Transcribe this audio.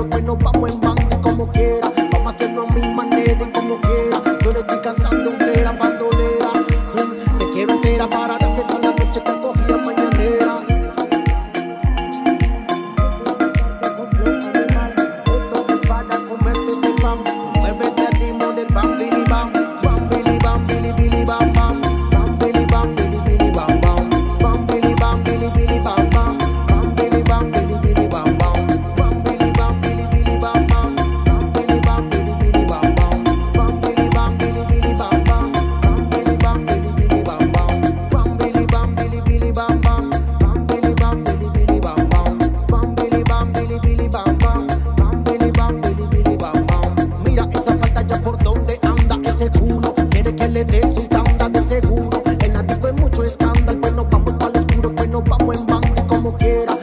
diciendo que nos vamos en banda y como quiera. Vamos a hacerlo a mi manera y como quiera. Yo no estoy cansando entera bandolera. Mm, te quiero entera para quiera